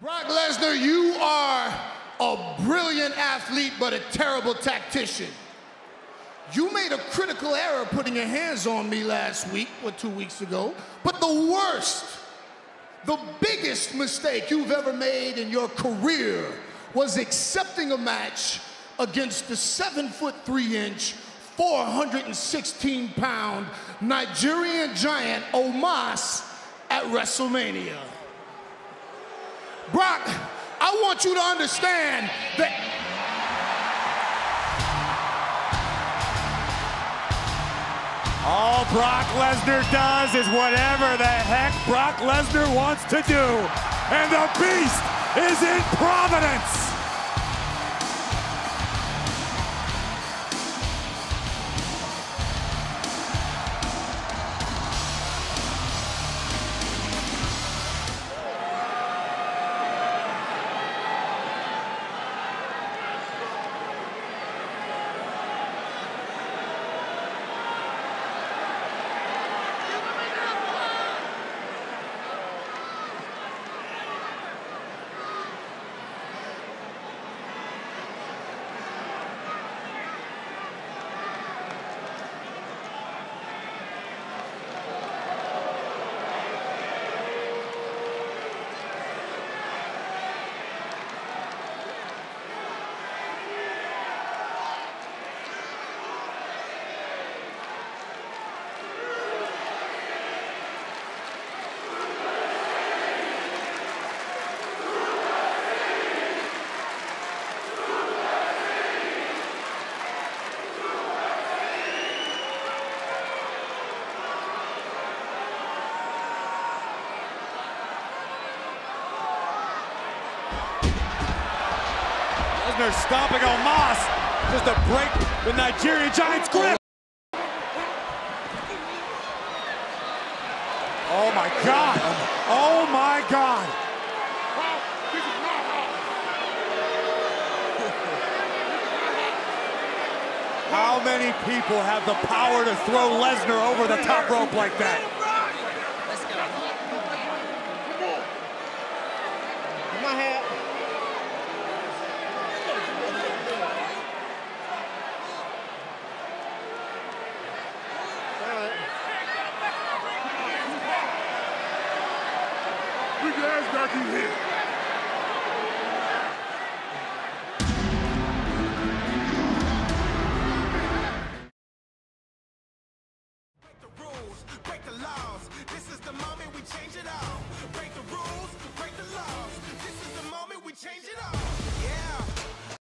Brock Lesnar, you are a brilliant athlete, but a terrible tactician. You made a critical error putting your hands on me last week or two weeks ago, but the worst, the biggest mistake you've ever made in your career was accepting a match against the seven foot three inch, 416 pound Nigerian giant Omos at WrestleMania. Brock, I want you to understand that. All Brock Lesnar does is whatever the heck Brock Lesnar wants to do. And the beast is in Providence. Lesnar stomping Omos just to break the Nigerian Giant's grip. Oh my God. Oh my God. How many people have the power to throw Lesnar over the top rope like that? My hat. Bring your ass back in here. Break the rules, break the laws. This is the moment we change it all.